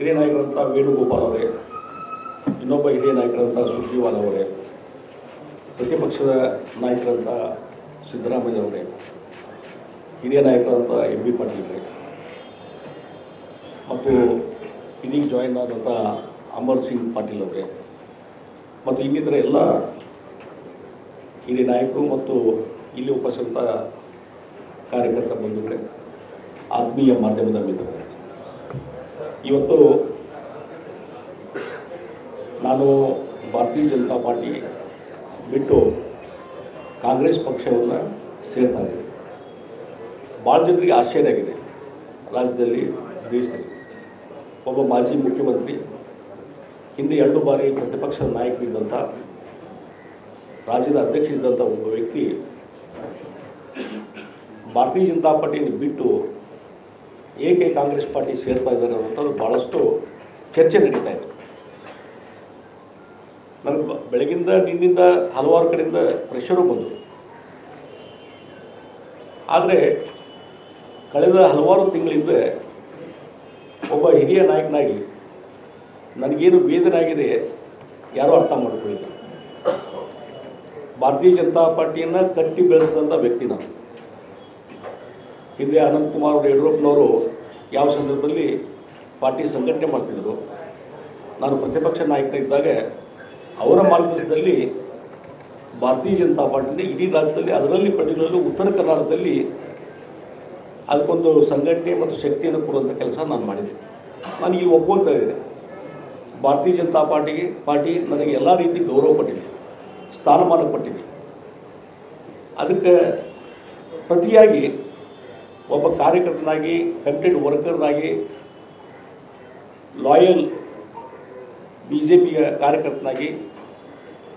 ಹಿರಿಯ ನಾಯಕರಂತ ವೇಣುಗೋಪಾಲ್ ಅವರೇ, ಇನ್ನೊಬ್ಬ ಹಿರಿಯ ನಾಯಕರಂತ ಸುರ್ಜೇವಾಲ ಅವರೇ, ಪ್ರತಿಪಕ್ಷದ ನಾಯಕರಂತ ಸಿದ್ದರಾಮಯ್ಯ ಅವರೇ, ಹಿರಿಯ ನಾಯಕರಂತ ಎಂ ಬಿ ಪಾಟೀಲ್ ಅವರೇ, ಮತ್ತು ಇದೀಗ ಜಾಯಿನ್ ಆದಂಥ ಅಮರ್ ಸಿಂಗ್ ಪಾಟೀಲ್ ಅವರೇ, ಮತ್ತು ಇನ್ನಿತರ ಎಲ್ಲ ಹಿರಿಯ ನಾಯಕರು ಮತ್ತು ಇಲ್ಲಿ ಉಪಸ್ಥಿತ ಕಾರ್ಯಕರ್ತ ಬಂಧುಗಳೇ, ಆತ್ಮೀಯ ಮಾಧ್ಯಮದ ಮಿತ್ರರೇ. ಇವತ್ತು ನಾನು ಭಾರತೀಯ ಜನತಾ ಪಾರ್ಟಿ ಬಿಟ್ಟು ಕಾಂಗ್ರೆಸ್ ಪಕ್ಷವನ್ನು ಸೇರ್ತಾ ಇದ್ದೀನಿ. ಭಾಳ ಜನರಿಗೆ ಆಶ್ಚರ್ಯ ಆಗಿದೆ. ರಾಜ್ಯದಲ್ಲಿ ದೇಶದಲ್ಲಿ ಒಬ್ಬ ಮಾಜಿ ಮುಖ್ಯಮಂತ್ರಿ ಹಿಂದೆ ಎರಡು ಬಾರಿ ಪ್ರತಿಪಕ್ಷದ ನಾಯಕರಿದ್ದಂಥ ರಾಜ್ಯದ ಅಧ್ಯಕ್ಷ ಇದ್ದಂಥ ಒಬ್ಬ ವ್ಯಕ್ತಿ ಭಾರತೀಯ ಜನತಾ ಪಾರ್ಟಿಯನ್ನು ಬಿಟ್ಟು ಏಕೆ ಕಾಂಗ್ರೆಸ್ ಪಾರ್ಟಿ ಸೇರ್ತಾ ಇದ್ದಾರೆ ಅನ್ನೋಂಥದ್ದು ಭಾಳಷ್ಟು ಚರ್ಚೆ ನಡೀತಾ ಇದೆ. ನನಗೆ ಬೆಳಗಿಂದ ನಿನ್ನಿಂದ ಹಲವಾರು ಕಡೆಯಿಂದ ಪ್ರೆಷರು ಬಂತು ಆದರೆ ಕಳೆದ ಹಲವಾರು ತಿಂಗಳಿಂದ ಒಬ್ಬ ಹಿರಿಯ ನಾಯಕನಾಗಿ ನನಗೇನು ವೇದನೆ ಆಗಿದೆ ಯಾರೂ ಅರ್ಥ ಮಾಡಿಕೊಳ್ಳಿ ಭಾರತೀಯ ಜನತಾ ಪಾರ್ಟಿಯನ್ನು ಕಟ್ಟಿ ಬೆಳೆಸಿದಂಥ ವ್ಯಕ್ತಿ ನಾನು. ಹಿಂದೆ ಅನಂತಕುಮಾರ್ ಅವರು ಯಡಿಯೂರಪ್ಪನವರು ಯಾವ ಸಂದರ್ಭದಲ್ಲಿ ಪಾರ್ಟಿ ಸಂಘಟನೆ ಮಾಡ್ತಿದ್ರು. ನಾನು ಪ್ರತಿಪಕ್ಷ ನಾಯಕನಿದ್ದಾಗ ಅವರ ಮಾರ್ಗದರ್ಶನದಲ್ಲಿ ಭಾರತೀಯ ಜನತಾ ಪಾರ್ಟಿನ ಇಡೀ ರಾಜ್ಯದಲ್ಲಿ, ಅದರಲ್ಲಿ ಪರ್ಟಿಕ್ಯುಲರ್ಲಿ ಉತ್ತರ ಕರ್ನಾಟಕದಲ್ಲಿ ಅದಕ್ಕೊಂದು ಸಂಘಟನೆ ಮತ್ತು ಶಕ್ತಿಯನ್ನು ಕೊಡುವಂಥ ಕೆಲಸ ನಾನು ಮಾಡಿದೆ. ನಾನು ಈಗ ಒಪ್ಕೊಳ್ತಾ ಇದ್ದೇನೆ. ಭಾರತೀಯ ಜನತಾ ಪಾರ್ಟಿಗೆ, ಪಾರ್ಟಿ ನನಗೆ ಎಲ್ಲ ರೀತಿ ಗೌರವ ಕೊಟ್ಟಿದೆ, ಸ್ಥಾನಮಾನ ಕೊಟ್ಟಿದೆ. ಅದಕ್ಕೆ ಪ್ರತಿಯಾಗಿ ಒಬ್ಬ ಕಾರ್ಯಕರ್ತನಾಗಿ ಕಂಟೆಂಟ್ ವರ್ಕರ್ನಾಗಿ ಲಾಯಲ್ ಬಿ ಜೆ ಪಿಯ ಕಾರ್ಯಕರ್ತನಾಗಿ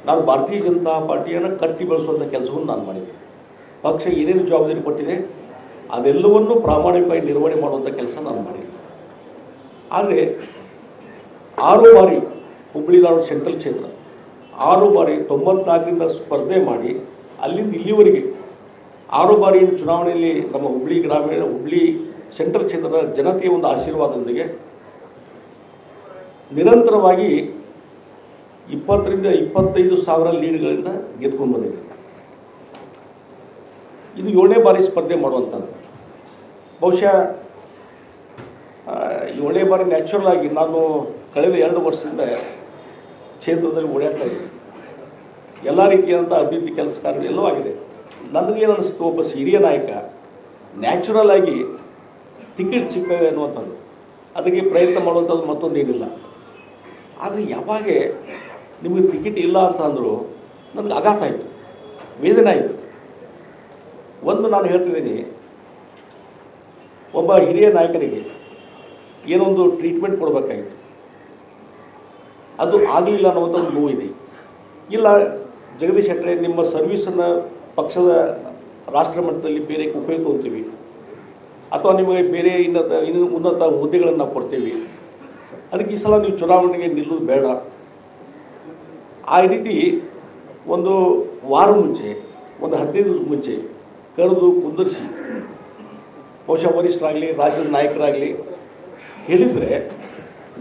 ನಾನು ಭಾರತೀಯ ಜನತಾ ಪಾರ್ಟಿಯನ್ನು ಕಟ್ಟಿ ಬೆಳೆಸುವಂಥ ಕೆಲಸವನ್ನು ನಾನು ಮಾಡಿದೆ. ಪಕ್ಷ ಏನೇನು ಜವಾಬ್ದಾರಿ ಕೊಟ್ಟಿದೆ, ಅದೆಲ್ಲವನ್ನೂ ಪ್ರಾಮಾಣಿಕವಾಗಿ ನಿರ್ವಹಣೆ ಮಾಡುವಂಥ ಕೆಲಸ ನಾನು ಮಾಡಿದೆ. ಆದರೆ, ಆರು ಬಾರಿ ಹುಬ್ಬಳ್ಳಿ ಧಾರವಾಡ ಸೆಂಟ್ರಲ್ ಕ್ಷೇತ್ರ, ಆರು ಬಾರಿ ತೊಂಬತ್ನಾಲ್ಕರಿಂದ ಸ್ಪರ್ಧೆ ಮಾಡಿ, ಅಲ್ಲಿಂದ ಇಲ್ಲಿವರೆಗೆ ಆರು ಬಾರಿ ಚುನಾವಣೆಯಲ್ಲಿ ನಮ್ಮ ಹುಬ್ಳಿ ಗ್ರಾಮೀಣ, ಹುಬ್ಳಿ ಸೆಂಟ್ರಲ್ ಕ್ಷೇತ್ರದ ಜನತೆಯ ಒಂದು ಆಶೀರ್ವಾದದೊಂದಿಗೆ ನಿರಂತರವಾಗಿ ಇಪ್ಪತ್ತರಿಂದ ಇಪ್ಪತ್ತೈದು ಸಾವಿರ ಲೀಡ್ಗಳಿಂದ ಗೆದ್ಕೊಂಡು ಬಂದಿದೆ. ಇದು ಏಳನೇ ಬಾರಿ ಸ್ಪರ್ಧೆ ಮಾಡುವಂಥದ್ದು. ಬಹುಶಃ ಏಳನೇ ಬಾರಿ ನ್ಯಾಚುರಲ್ ಆಗಿ ನಾನು ಕಳೆದ ಎರಡು ವರ್ಷದಿಂದ ಕ್ಷೇತ್ರದಲ್ಲಿ ಓಡಾಡ್ತಾ ಇದ್ದೀನಿ. ಎಲ್ಲ ರೀತಿಯಾದಂಥ ಅಭಿವೃದ್ಧಿ ಕೆಲಸ ಕಾರ್ಯಗಳೆಲ್ಲವೂ ಆಗಿದೆ. ನನಗೇನು ಅನಿಸ್ತು ಒಬ್ಬ ಹಿರಿಯ ನಾಯಕ? ನ್ಯಾಚುರಲ್ ಆಗಿ ಟಿಕೆಟ್ ಸಿಗ್ತದೆ ಅನ್ನುವಂಥದ್ದು. ಅದಕ್ಕೆ ಪ್ರಯತ್ನ ಮಾಡುವಂಥದ್ದು ಮತ್ತೊಂದೇನಿಲ್ಲ ಆದರೆ ಯಾವಾಗ ನಿಮಗೆ ಟಿಕೆಟ್ ಇಲ್ಲ ಅಂತ ಅಂದರು ನನಗೆ ಆಘಾತ ಆಯಿತು. ವೇದನೆ ಆಯಿತು. ಒಂದು ನಾನು ಹೇಳ್ತಿದ್ದೀನಿ, ಒಬ್ಬ ಹಿರಿಯ ನಾಯಕನಿಗೆ ಏನೊಂದು ಟ್ರೀಟ್ಮೆಂಟ್ ಕೊಡಬೇಕಾಗಿತ್ತು. ಅದು ಆಗಲಿಲ್ಲ ಅನ್ನೋದು ಒಂದು ಇದೆ ಇಲ್ಲ, ಜಗದೀಶ್ ಶೆಟ್ಟರೆ ನಿಮ್ಮ ಸರ್ವಿಸನ್ನು ಪಕ್ಷದ ರಾಷ್ಟ್ರ ಮಟ್ಟದಲ್ಲಿ ಬೇರೆ ಉಪಯೋಗ ಅಥವಾ ನಿಮಗೆ ಬೇರೆ ಇನ್ನತ, ಇನ್ನು ಉನ್ನತ ಹುದ್ದೆಗಳನ್ನು ಕೊಡ್ತೀವಿ. ಅದಕ್ಕೆ ಈ ಸಲ ನೀವು ಚುನಾವಣೆಗೆ ನಿಲ್ಲೋದು ಬೇಡ. ಆ ರೀತಿ ಒಂದು ವಾರ ಮುಂಚೆ, ಒಂದು ಹದಿನೈದು ದಿವಸ ಮುಂಚೆ ಕರೆದು ಕುಂದರಿಸಿ, ಬಹುಶಃ ವರಿಷ್ಠರಾಗಲಿ, ರಾಜ್ಯದ ನಾಯಕರಾಗಲಿ ಹೇಳಿದರೆ,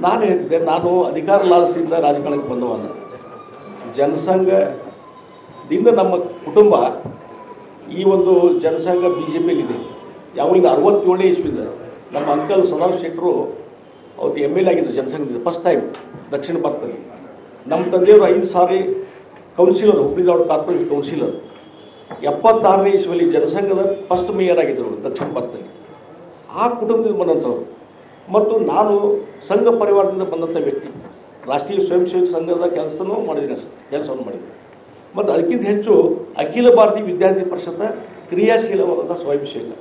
ನಾನು ಹೇಳ್ತಿದ್ದೆ, ನಾನು ಅಧಿಕಾರ ಲಾಲಸಿಯಿಂದ ರಾಜಕಾರಣಕ್ಕೆ ಬಂದವನು. ಜನಸಂಘದಿಂದ ನಮ್ಮ ಕುಟುಂಬ ಈ ಒಂದು ಜನಸಂಘ ಬಿ ಜೆ ಪಿಯಲ್ಲಿದೆ ಯಾವಾಗ ಅರವತ್ತೇಳನೇ ಇಸ್ವಿಂದ ನಮ್ಮ ಅಂಕಲ್ ಸದಾಶ್ ಶೆಟ್ಟರು ಅವತ್ತು ಎಂ ಎಲ್ ಆಗಿದ್ದರು ಜನಸಂಘದಿಂದ ಫಸ್ಟ್ ಟೈಮ್ ದಕ್ಷಿಣ ಭಾರತದಲ್ಲಿ. ನಮ್ಮ ತಂದೆಯವರು ಐದು ಸಾರಿ councillor Hubballi Dharwad corporate councillor ಎಪ್ಪತ್ತಾರನೇ ಇಸ್ವಿಯಲ್ಲಿ ಜನಸಂಘದ ಫಸ್ಟ್ ಮೇಯರ್ ಆಗಿದ್ದರು ಅವರು ದಕ್ಷಿಣ ಭಾರತದಲ್ಲಿ. ಆ ಕುಟುಂಬದಿಂದ ಬಂದಂಥವ್ರು. ಮತ್ತು ನಾನು ಸಂಘ ಪರಿವಾರದಿಂದ ಬಂದಂಥ ವ್ಯಕ್ತಿ. ರಾಷ್ಟ್ರೀಯ ಸ್ವಯಂ ಸೇವಕ ಸಂಘದ ಕೆಲಸನೂ ಮಾಡಿದ್ದೀನಿ ಕೆಲಸವನ್ನು ಮಾಡಿದ್ದೀನಿ. ಮತ್ತು ಅದಕ್ಕಿಂತ ಹೆಚ್ಚು ಅಖಿಲ ಭಾರತೀಯ ವಿದ್ಯಾರ್ಥಿ ಪರಿಷತ್ ಕ್ರಿಯಾಶೀಲವಾದಂಥ ಸ್ವಯಂಶೀಲ.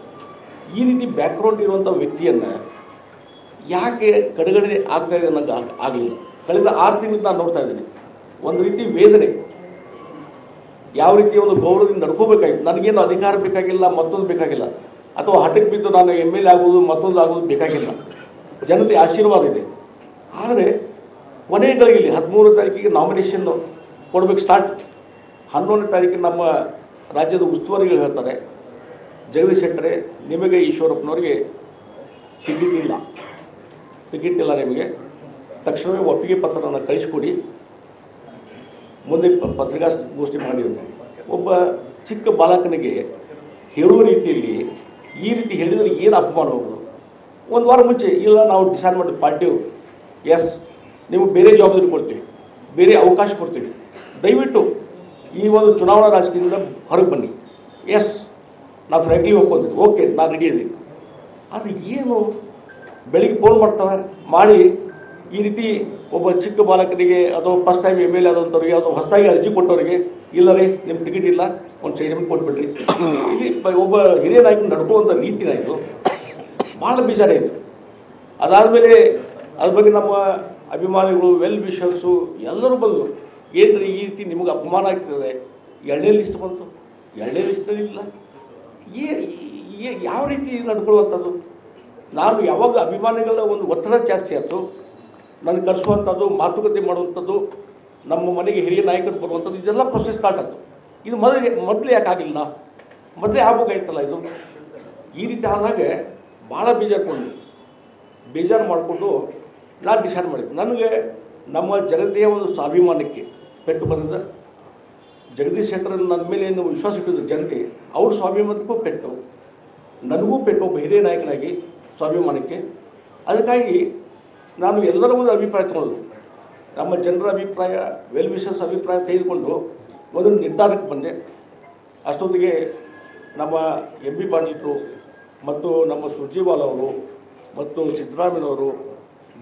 ಈ ರೀತಿ ಬ್ಯಾಕ್ಗ್ರೌಂಡ್ ಇರುವಂಥ ವ್ಯಕ್ತಿಯನ್ನು ಯಾಕೆ ಕಡೆಗಡೆ ಆಗ್ತಾ ಇದೆ ಅನ್ನೋದು ಆಗಲಿಲ್ಲ. ಕಳೆದ ಆರು ತಿಂಗಳು ನಾನು ನೋಡ್ತಾ ಇದ್ದೀನಿ. ಒಂದು ರೀತಿ ವೇದನೆ. ಯಾವ ರೀತಿ ಒಂದು ಗೌರವದಿಂದ ನಡ್ಕೋಬೇಕಾಗಿತ್ತು ನನಗೇನು ಅಧಿಕಾರ ಬೇಕಾಗಿಲ್ಲ, ಮತ್ತೊಂದು ಬೇಕಾಗಿಲ್ಲ. ಅಥವಾ ಹಠಕ್ಕೆ ಬಿದ್ದು ನಾನು ಎಂ ಎಲ್ ಎ ಆಗೋದು, ಮತ್ತೊಂದು ಆಗೋದು ಬೇಕಾಗಿಲ್ಲ. ಜನತೆ ಆಶೀರ್ವಾದ ಇದೆ. ಆದರೆ ಕೊನೆಗಳಿಗೆ ಹದಿಮೂರು ತಾರೀಕಿಗೆ ನಾಮಿನೇಷನ್ ಕೊಡಬೇಕು ಸ್ಟಾರ್ಟ್ ಹನ್ನೊಂದನೇ ತಾರೀಕಿಗೆ ನಮ್ಮ ರಾಜ್ಯದ ಉಸ್ತುವಾರಿಗಳು ಹೇಳ್ತಾರೆ, ಜಗದೀಶ್ ಶೆಟ್ಟರೆ, ನಿಮಗೆ ಈಶ್ವರಪ್ಪನವರಿಗೆ ಟಿಕೆಟ್ ಇಲ್ಲ. ಟಿಕೆಟ್ ಇಲ್ಲ ನಿಮಗೆ. ತಕ್ಷಣವೇ ಒಪ್ಪಿಗೆ ಪತ್ರವನ್ನು ಕಳಿಸ್ಕೊಡಿ. ಮುಂದೆ ಪ- ಮಾಡಿ ಅಂತ. ಒಬ್ಬ ಚಿಕ್ಕ ಬಾಲಕನಿಗೆ ಹೇಳುವ ರೀತಿಯಲ್ಲಿ ಈ ರೀತಿ ಹೇಳಿದರೆ ಏನು ಅಪಮಾನ ಹೋಗೋದು? ಒಂದು ವಾರ ಮುಂಚೆ, ಇಲ್ಲ, ನಾವು ಡಿಸೈಡ್ ಮಾಡಿದ ಪಾರ್ಟಿಯವರು ಎಸ್ ನೀವು ಬೇರೆ ಜವಾಬ್ದಾರಿ ಕೊಡ್ತೀವಿ. ಬೇರೆ ಅವಕಾಶ ಕೊಡ್ತೀವಿ. ದಯವಿಟ್ಟು ಈ ಒಂದು ಚುನಾವಣಾ ರಾಜಕೀಯದಿಂದ ಹೊರಗೆ ಬನ್ನಿ. ಎಸ್ ನಾವು ಫ್ರೆಂಡ್ಲಿ ಒಪ್ಕೊಂತೀವಿ ಓಕೆ ನಾನು ರೆಡಿ ಇದ್ದೀನಿ ಆದರೆ ಏನು ಬೆಳಿಗ್ಗೆ ಫೋನ್ ಮಾಡ್ತಾರೆ, ಮಾಡಿ ಈ ರೀತಿ ಒಬ್ಬ ಚಿಕ್ಕ ಬಾಲಕನಿಗೆ ಅಥವಾ first time M L A ಆದಂಥವ್ರಿಗೆ ಅಥವಾ ಹೊಸದಾಗಿ ಅರ್ಜಿ ಕೊಟ್ಟವರಿಗೆ ಇಲ್ಲ ರೀ ನಿಮ್ಮ ಟಿಕೆಟ್ ಇಲ್ಲ, ಒಂದು ಸ್ಟೇಡಿಯಂ ಕೊಟ್ಬಿಟ್ರಿ ಇಲ್ಲಿ ಒಬ್ಬ ಹಿರಿಯ ನಾಯಕ ನಡ್ಕೊಳ್ಳುವಂಥ ರೀತಿ ಇದು ಭಾಳ ಬೇಜಾರಾಯಿತು ಅದಾದಮೇಲೆ ಅದ್ರ ಬಗ್ಗೆ ನಮ್ಮ ಅಭಿಮಾನಿಗಳು ವೆಲ್ ವಿಷರ್ಸು ಎಲ್ಲರೂ ಬಂದರು. ಏನ್ರಿ ಈ ರೀತಿ ನಿಮಗೆ ಅಪಮಾನ ಆಗ್ತದೆ? ಎರಡನೇ ಲಿಸ್ಟ್ ಬಂತು. ಎರಡನೇ ಲಿಸ್ಟ್ ಇಲ್ಲ. ಯಾವ ರೀತಿ ನಡ್ಕೊಳ್ಳುವಂಥದ್ದು? ನಾನು ಯಾವಾಗ ಅಭಿಮಾನಿಗಳ ಒಂದು ಒತ್ತಡ ಜಾಸ್ತಿ ಆಯಿತು ನನಗೆ ಕರೆಸುವಂಥದ್ದು, ಮಾತುಕತೆ ಮಾಡುವಂಥದ್ದು, ನಮ್ಮ ಮನೆಗೆ ಹಿರಿಯ ನಾಯಕರು ಬರುವಂಥದ್ದು, ಇದೆಲ್ಲ ಪ್ರೊಸೆಸ್ ಸ್ಟಾರ್ಟ್ ಆಯಿತು. ಇದು ಮೊದಲೇ ಮೊದಲೇ ಯಾಕೆ ಆಗಿಲ್ಲ? ಮೊದಲೇ ಆಗಬೇಕಾಯ್ತಲ್ಲ ಇದು? ಈ ರೀತಿ ಆದಾಗ ಭಾಳ ಬೇಜಾರ್ಕೊಂಡು, ಬೇಜಾರು ಮಾಡಿಕೊಂಡು ನಾನು ಡಿಸೈಡ್ ಮಾಡಿದ್ದೆ. ನನಗೆ ನಮ್ಮ ಜನತೆಯ ಒಂದು ಸ್ವಾಭಿಮಾನಕ್ಕೆ ಪೆಟ್ಟು ಬಂದ ಜಗದೀಶ್ ಶೆಟ್ಟರ್ ನನ್ನ ಮೇಲೆ ಏನು ವಿಶ್ವಾಸ ಇಟ್ಟಿದ್ರು ಜನರಿಗೆ, ಅವ್ರ ಸ್ವಾಭಿಮಾನಕ್ಕೂ ಪೆಟ್ಟು, ನನಗೂ ಪೆಟ್ಟು, ಒಬ್ಬ ಹಿರಿಯ ನಾಯಕನಾಗಿ ಸ್ವಾಭಿಮಾನಕ್ಕೆ. ಅದಕ್ಕಾಗಿ ನಾನು ಎಲ್ಲರ ಒಂದು ಅಭಿಪ್ರಾಯ ತಗೊಳ್ಳೋದು ನಮ್ಮ ಜನರ ಅಭಿಪ್ರಾಯ ವೆಲ್ ವಿಶಸ್ ಅಭಿಪ್ರಾಯ ತೆಗೆದುಕೊಂಡು ಒಂದು ನಿರ್ಧಾರಕ್ಕೆ ಬಂದೆ. ಅಷ್ಟೊತ್ತಿಗೆ ನಮ್ಮ ಎಂ ಬಿ ಪಾಟೀಲ್ರು ಮತ್ತು ನಮ್ಮ ಸುರ್ಜೀವಾಲ್ ಅವರು ಮತ್ತು ಸಿದ್ದರಾಮಯ್ಯನವರು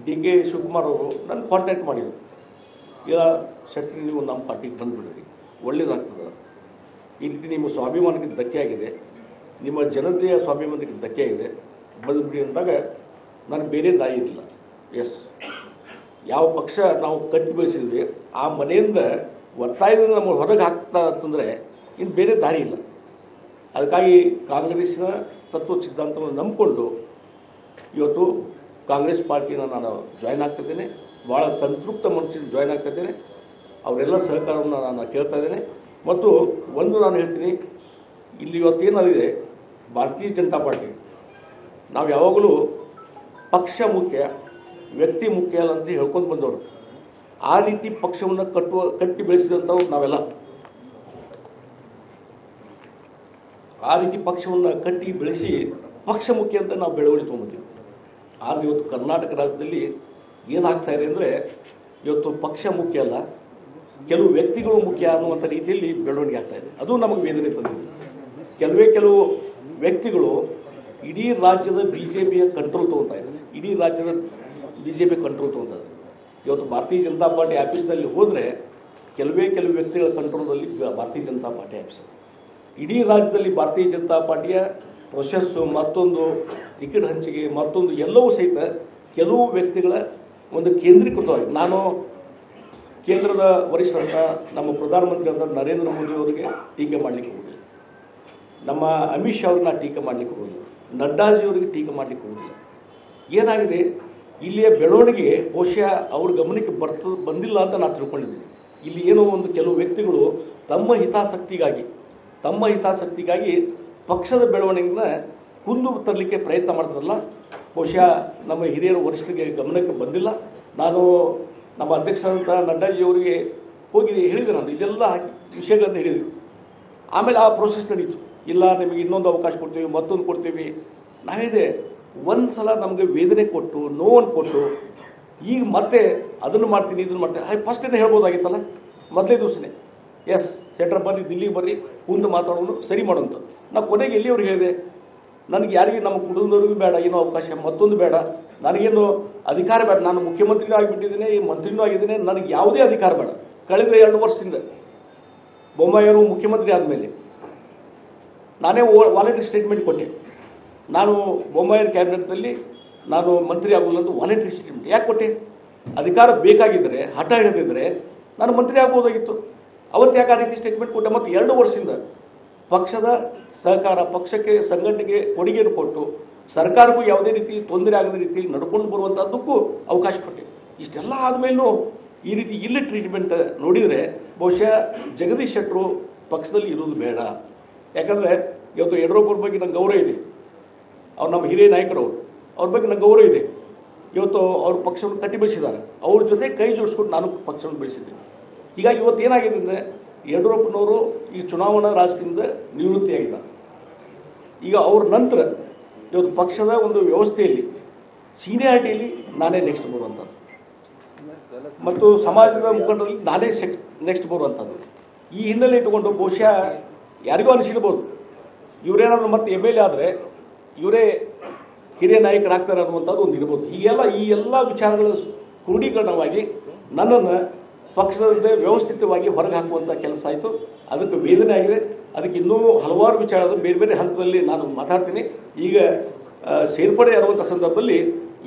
ಡಿ ಕೆ ಶಿವಕುಮಾರ್ ಅವರು ನನ್ನ ಕಾಂಟ್ಯಾಕ್ಟ್ ಮಾಡಿದರು. ಇಲ್ಲ ಶೆಟ್ಟಿ ನೀವು ನಮ್ಮ ಪಾರ್ಟಿಗೆ ಬಂದುಬಿಡ್ರಿ. ಒಳ್ಳೇದಾಗ್ತದೆ. ಈ ರೀತಿ ನಿಮ್ಮ ಸ್ವಾಭಿಮಾನಕ್ಕೆ ಧಕ್ಕೆ ಆಗಿದೆ. ನಿಮ್ಮ ಜನತೆಯ ಸ್ವಾಭಿಮಾನಕ್ಕೆ ಧಕ್ಕೆ ಆಗಿದೆ. ಬಂದುಬಿಡಿ ಅಂದಾಗ ನಾನು ಬೇರೆ ದಾರಿ ಇಲ್ಲ ಎಸ್ ಯಾವ ಪಕ್ಷ ನಾವು ಕಟ್ಟಿ ಬೆಳೆಸಿದ್ವಿ ಆ ಮನೆಯಿಂದ ಒತ್ತಾಯದಿಂದ ನಮ್ಮ ಹೊರಗೆ ಹಾಕ್ತಾ ಅಂತಂದರೆ ಇನ್ನು ಬೇರೆ ದಾರಿ ಇಲ್ಲ. ಅದಕ್ಕಾಗಿ ಕಾಂಗ್ರೆಸ್ನ ತತ್ವ ಸಿದ್ಧಾಂತವನ್ನು ನಂಬಿಕೊಂಡು ಇವತ್ತು ಕಾಂಗ್ರೆಸ್ ಪಾರ್ಟಿನ ನಾನು ಜಾಯ್ನ್ ಆಗ್ತಿದ್ದೇನೆ ಭಾಳ ಸಂತೃಪ್ತ ಮನಸ್ಸಿನ ಜಾಯ್ನ್ ಆಗ್ತಾ ಇದ್ದೇನೆ. ಅವರೆಲ್ಲ ಸಹಕಾರವನ್ನು ನಾನು ಕೇಳ್ತಾ ಇದ್ದೇನೆ. ಮತ್ತು ಒಂದು ನಾನು ಹೇಳ್ತೀನಿ, ಇಲ್ಲಿ ಇವತ್ತೇನಾಗಿದೆ ಭಾರತೀಯ ಜನತಾ ಪಾರ್ಟಿ, ನಾವು ಯಾವಾಗಲೂ ಪಕ್ಷ ಮುಖ್ಯ, ವ್ಯಕ್ತಿ ಮುಖ್ಯ ಅಲ್ಲ ಅಂತ ಹೇಳ್ಕೊಂಡು ಬಂದವರು. ಆ ರೀತಿ ಪಕ್ಷವನ್ನು ಕಟ್ಟುವ, ಕಟ್ಟಿ ಬೆಳೆಸಿದಂಥವ್ರು ನಾವೆಲ್ಲ. ಆ ರೀತಿ ಪಕ್ಷವನ್ನು ಕಟ್ಟಿ ಬೆಳೆಸಿ ಪಕ್ಷ ಮುಖ್ಯ ಅಂತ ನಾವು ಬೆಳವಣಿಗೆ ತೊಗೊಂಡ್ತೀವಿ ಆದರೆ ಇವತ್ತು ಕರ್ನಾಟಕ ರಾಜ್ಯದಲ್ಲಿ ಏನಾಗ್ತಾ ಇದೆ ಅಂದರೆ, ಇವತ್ತು ಪಕ್ಷ ಮುಖ್ಯ ಅಲ್ಲ ಕೆಲವು ವ್ಯಕ್ತಿಗಳು ಮುಖ್ಯ ಅನ್ನುವಂಥ ರೀತಿಯಲ್ಲಿ ಬೆಳವಣಿಗೆ ಆಗ್ತಾ ಇದೆ. ಅದು ನಮಗೆ ವೇದನೆ ತಂದಿದೆ. ಕೆಲವೇ ಕೆಲವು ವ್ಯಕ್ತಿಗಳು ಇಡೀ ರಾಜ್ಯದ ಬಿ ಜೆ ಪಿಯ ಕಂಟ್ರೋಲ್ ತೊಗೊತಾ ಇದೆ ಇಡೀ ರಾಜ್ಯದ ಬಿ ಜೆ ಪಿ ಕಂಟ್ರೋಲ್ ತೊಗೊತಾ ಇವತ್ತು ಭಾರತೀಯ ಜನತಾ ಪಾರ್ಟಿ ಆಫೀಸ್ನಲ್ಲಿ ಹೋದರೆ ಕೆಲವೇ ಕೆಲವು ವ್ಯಕ್ತಿಗಳ ಕಂಟ್ರೋಲ್ನಲ್ಲಿ ಭಾರತೀಯ ಜನತಾ ಪಾರ್ಟಿ ಆಫೀಸ್ ಇಡೀ ರಾಜ್ಯದಲ್ಲಿ ಭಾರತೀಯ ಜನತಾ ಪಾರ್ಟಿಯ ಪ್ರೊಸೆಸ್ಸು ಮತ್ತೊಂದು ಟಿಕೆಟ್ ಹಂಚಿಕೆ ಮತ್ತೊಂದು ಎಲ್ಲವೂ ಸಹಿತ ಕೆಲವು ವ್ಯಕ್ತಿಗಳ ಒಂದು ಕೇಂದ್ರೀಕೃತವಾಗಿ ನಾನು ಕೇಂದ್ರದ ವರಿಷ್ಠರನ್ನ ನಮ್ಮ ಪ್ರಧಾನಮಂತ್ರಿಯಾದ ನರೇಂದ್ರ ಮೋದಿ ಅವರಿಗೆ ಟೀಕೆ ಮಾಡಲಿಕ್ಕೆ ಹೋಗಿಲ್ಲ ನಮ್ಮ ಅಮಿತ್ ಶಾ ಅವ್ರನ್ನ ಟೀಕೆ ಮಾಡಲಿಕ್ಕೆ ನಡ್ಡಾಜಿ ಅವರಿಗೆ ಟೀಕೆ ಮಾಡಲಿಕ್ಕೆ ಹೋಗಿಲ್ಲ ಏನಾಗಿದೆ? ಇಲ್ಲಿಯ ಬೆಳವಣಿಗೆ ಬಹುಶಃ ಅವ್ರ ಗಮನಕ್ಕೆ ಬರ್ತ, ಬಂದಿಲ್ಲ ಅಂತ ನಾನು ತಿಳ್ಕೊಂಡಿದ್ದೀನಿ ಇಲ್ಲಿ ಏನೋ ಒಂದು ಕೆಲವು ವ್ಯಕ್ತಿಗಳು ತಮ್ಮ ಹಿತಾಸಕ್ತಿಗಾಗಿ ತಮ್ಮ ಹಿತಾಸಕ್ತಿಗಾಗಿ ಪಕ್ಷದ ಬೆಳವಣಿಗೆನ ಕುಂದು ತರಲಿಕ್ಕೆ ಪ್ರಯತ್ನ ಮಾಡ್ತಾರಲ್ಲ ಬಹುಶಃ ನಮ್ಮ ಹಿರಿಯರ ವರಿಷ್ಠರಿಗೆ ಗಮನಕ್ಕೆ ಬಂದಿಲ್ಲ. ನಾನು ನಮ್ಮ ಅಧ್ಯಕ್ಷರಾದಂಥ ನಡ್ಡಾಜಿ ಅವರಿಗೆ ಹೋಗಿ ಹೇಳಿದೆ ನಾನು, ಇದೆಲ್ಲ ವಿಷಯಗಳನ್ನು ಹೇಳಿದರು ಆಮೇಲೆ ಆ ಪ್ರೋಸೆಸ್ ನಡೀತು. ಇಲ್ಲ, ನಿಮಗೆ ಇನ್ನೊಂದು ಅವಕಾಶ ಕೊಡ್ತೀವಿ, ಮತ್ತೊಂದು ಕೊಡ್ತೀವಿ. ನಾವಿದೆ ಒಂದು ಸಲ ನಮಗೆ ವೇದನೆ ಕೊಟ್ಟು, ನೋವನ್ನು ಕೊಟ್ಟು, ಈಗ ಮತ್ತೆ ಅದನ್ನು ಮಾಡ್ತೀನಿ, ಇದನ್ನು ಮಾಡ್ತೀನಿ. ಅದು ಫಸ್ಟ್ ಹೇಳ್ಬೋದಾಗಿತ್ತಲ್ಲ? ಮೊದಲೇ ದಿವಸನೇ. ಎಸ್ ಸೆಂಟ್ರ್ ಬಂದು ದಿಲ್ಲಿಗೆ ಬರ್ರಿ ಕುಂದು ಮಾತಾಡೋಣ ಸರಿ ಮಾಡೋಂಥ ನಾವು ಕೊನೆಗೆ ಎಲ್ಲಿಯವ್ರಿಗೆ ಹೇಳಿದೆ? ನನಗೆ ಯಾರಿಗೆ, ನಮ್ಮ ಕುಟುಂಬದವ್ರಿಗೂ ಬೇಡ, ಏನೋ ಅವಕಾಶ, ಮತ್ತೊಂದು ಬೇಡ. ನನಗೇನು ಅಧಿಕಾರ ಬೇಡ. ನಾನು ಮುಖ್ಯಮಂತ್ರಿನೂ ಆಗಿಬಿಟ್ಟಿದ್ದೀನಿ, ಮಂತ್ರಿನೂ ಆಗಿದ್ದೀನಿ. ನನಗೆ ಯಾವುದೇ ಅಧಿಕಾರ ಬೇಡ. ಕಳೆದ ಎರಡು ವರ್ಷದಿಂದ ಬೊಮ್ಮಾಯಿಯವರು ಮುಖ್ಯಮಂತ್ರಿ ಆದಮೇಲೆ ನಾನೇ ವಾಲಂಟರಿ ಸ್ಟೇಟ್ಮೆಂಟ್ ಕೊಟ್ಟೆ. ನಾನು ಬೊಮ್ಮಾಯಿಯರ ಕ್ಯಾಬಿನೆಟ್ನಲ್ಲಿ ನಾನು ಮಂತ್ರಿ ಆಗೋಲ್ಲ ಅಂತ ವಾಲಂಟರಿ ಸ್ಟೇಟ್ಮೆಂಟ್. ಯಾಕೆ ಕೊಟ್ಟೆ? ಅಧಿಕಾರ ಬೇಕಾಗಿದ್ದರೆ, ಹಠ ಹಿಡಿದಿದ್ದರೆ ನಾನು ಮಂತ್ರಿ ಆಗ್ಬೋದಾಗಿತ್ತು. ಅವತ್ತು ಯಾಕೆ ಆ ರೀತಿ ಸ್ಟೇಟ್ಮೆಂಟ್ ಕೊಟ್ಟೆ? ಮತ್ತು ಎರಡು ವರ್ಷದಿಂದ ಪಕ್ಷದ ಸಹಕಾರ, ಪಕ್ಷಕ್ಕೆ, ಸಂಘಟನೆಗೆ ಕೊಡುಗೆಯನ್ನು ಕೊಟ್ಟು ಸರ್ಕಾರಕ್ಕೂ ಯಾವುದೇ ರೀತಿ ತೊಂದರೆ ಆಗದ ರೀತಿಯಲ್ಲಿ ನಡ್ಕೊಂಡು ಬರುವಂಥದ್ದಕ್ಕೂ ಅವಕಾಶ ಕೊಟ್ಟಿದೆ. ಇಷ್ಟೆಲ್ಲ ಆದಮೇಲೂ ಈ ರೀತಿ ಇಲ್ಲಿ ಟ್ರೀಟ್ಮೆಂಟ್ ನೋಡಿದರೆ ಬಹುಶಃ ಜಗದೀಶ್ ಶೆಟ್ಟರು ಪಕ್ಷದಲ್ಲಿ ಇರೋದು ಬೇಡ. ಯಾಕಂದರೆ ಇವತ್ತು ಯಡಿಯೂರಪ್ಪರ ಬಗ್ಗೆ ನಂಗೆ ಗೌರವ ಇದೆ. ಅವ್ರು ನಮ್ಮ ಹಿರಿಯ ನಾಯಕರು, ಅವ್ರ ಬಗ್ಗೆ ನಂಗೆ ಗೌರವ ಇದೆ. ಇವತ್ತು ಅವ್ರ ಪಕ್ಷವನ್ನು ಕಟ್ಟಿ ಬೆಳೆಸಿದ್ದಾರೆ. ಅವ್ರ ಜೊತೆ ಕೈ ಜೋಡಿಸ್ಕೊಂಡು ನಾನು ಪಕ್ಷವನ್ನು ಬೆಳೆಸಿದ್ದೀನಿ. ಹೀಗಾಗಿ ಇವತ್ತು ಏನಾಗಿದೆ ಅಂದರೆ ಯಡಿಯೂರಪ್ಪನವರು ಈ ಚುನಾವಣಾ ರಾಜಕೀಯದಿಂದ ನಿವೃತ್ತಿಯಾಗಿದ್ದಾರೆ. ಈಗ ಅವ್ರ ನಂತರ ಇವತ್ತು ಪಕ್ಷದ ಒಂದು ವ್ಯವಸ್ಥೆಯಲ್ಲಿ ಸೀನಿಯಾರಿಟಿಯಲ್ಲಿ ನಾನೇ ನೆಕ್ಸ್ಟ್ ಬರುವಂಥದ್ದು ಮತ್ತು ಸಮಾಜದ ಮುಖಂಡರಲ್ಲಿ ನಾನೇ ನೆಕ್ಸ್ಟ್ ಬರುವಂಥದ್ದು ಈ ಹಿನ್ನೆಲೆ ಇಟ್ಟುಕೊಂಡು ಬಹುಶಃ ಯಾರಿಗೂ ಅನಿಸಿರ್ಬೋದು. ಇವರೇನಾದ್ರು ಮತ್ತೆ ಎಂ ಎಲ್ ಎ ಆದರೆ ಇವರೇ ಹಿರಿಯ ನಾಯಕರಾಗ್ತಾರೆ ಅನ್ನುವಂಥದ್ದು ಒಂದು ಇರ್ಬೋದು. ಹೀಗೆಲ್ಲ ಈ ಎಲ್ಲ ವಿಚಾರಗಳ ಕ್ರೋಢೀಕರಣವಾಗಿ ನನ್ನನ್ನು ಪಕ್ಷದ ವ್ಯವಸ್ಥಿತವಾಗಿ ಹೊರಗೆ ಹಾಕುವಂಥ ಕೆಲಸ ಆಯಿತು. ಅದಕ್ಕೆ ವೇದನೆ ಆಗಿದೆ. ಅದಕ್ಕೆ ಇನ್ನೂ ಹಲವಾರು ವಿಚಾರದ ಬೇರೆ ಬೇರೆ ಹಂತದಲ್ಲಿ ನಾನು ಮಾತಾಡ್ತೀನಿ. ಈಗ ಸೇರ್ಪಡೆ ಆಗುವಂಥ ಸಂದರ್ಭದಲ್ಲಿ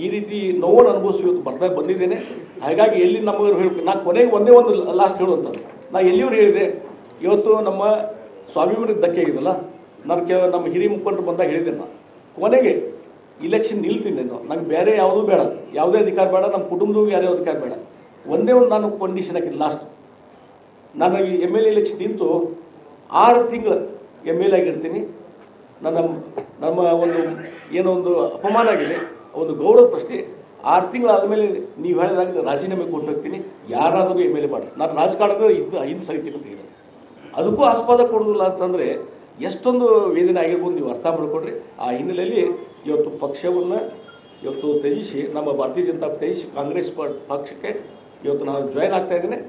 ಈ ರೀತಿ ನೋವನ್ನು ಅನುಭವಿಸಿ ಬರ್ತಾ ಬಂದಿದ್ದೇನೆ. ಹಾಗಾಗಿ ಎಲ್ಲಿ ನಮಗೆ ಹೇಳಬೇಕು, ನಾ ಕೊನೆಗೆ ಒಂದೇ ಒಂದು ಲಾಸ್ಟ್ ಹೇಳುವಂಥದ್ದು. ನಾ ಎಲ್ಲಿಯವರು ಹೇಳಿದೆ, ಇವತ್ತು ನಮ್ಮ ಸ್ವಾಭಿಮಾನಕ್ಕೆ ಧಕ್ಕೆ ಆಗಿದಲ್ಲ ನಾನು ಕೆ ನಮ್ಮ ಹಿರಿಯ ಮುಖಂಡರು ಬಂದಾಗ ಹೇಳಿದೆ ನಾನು ಕೊನೆಗೆ ಇಲೆಕ್ಷನ್ ನಿಲ್ತೀನಿ ನಾನು. ನಂಗೆ ಬೇರೆ ಯಾವುದೂ ಬೇಡ. ಯಾವುದೇ ಅಧಿಕಾರ ಬೇಡ, ನಮ್ಮ ಕುಟುಂಬದವ್ರು ಯಾರೇ ಅಧಿಕಾರ ಬೇಡ. ಒಂದೇ ಒಂದು ನಾನು ಕಂಡೀಷನ್ ಹಾಕಿದ್ದು ಲಾಸ್ಟ್ ನಾನು ಎಂ ಎಲ್ ಎ ಎಲೆಕ್ಷನ್ ನಿಂತು ಆರು ತಿಂಗಳು ಎಂ ಎಲ್ ಆಗಿರ್ತೀನಿ. ನನ್ನ, ನಮ್ಮ ಒಂದು ಏನೋ ಒಂದು ಅಪಮಾನ ಆಗಿದೆ. ಒಂದು ಗೌರವ ಪ್ರಶ್ನೆ. ಆರು ತಿಂಗಳು ಆದಮೇಲೆ ನೀವು ಹೇಳಿದಾಗ ರಾಜೀನಾಮೆ ಕೊಟ್ಟು ಹೋಗ್ತೀನಿ. ಯಾರಾದರೂ ಎಂ ಎಲ್ ಎ ಮಾಡಿ. ನಾನು ರಾಜಕಾರಣದ ಇದ್ದು ಐದು ಸರಿತೀನಿ ಅಂತ ಅದಕ್ಕೂ ಆಸ್ಪದ ಕೊಡುವುದಿಲ್ಲ ಅಂತಂದರೆ ಎಷ್ಟೊಂದು ವೇದನೆ ಆಗಿರ್ಬೋದು ನೀವು ಅರ್ಥ ಮಾಡಿಕೊಡ್ರಿ. ಆ ಹಿನ್ನೆಲೆಯಲ್ಲಿ ಇವತ್ತು ಪಕ್ಷವನ್ನು, ಇವತ್ತು ತ್ಯಜಿಸಿ, ನಮ್ಮ ಭಾರತೀಯ ಜನತಾ ತ್ಯಜಿಸಿ ಕಾಂಗ್ರೆಸ್ ಪಕ್ಷಕ್ಕೆ ಇವತ್ತು ನಾನು ಜಾಯ್ನ್ ಆಗ್ತಾ ಇದ್ದೇನೆ.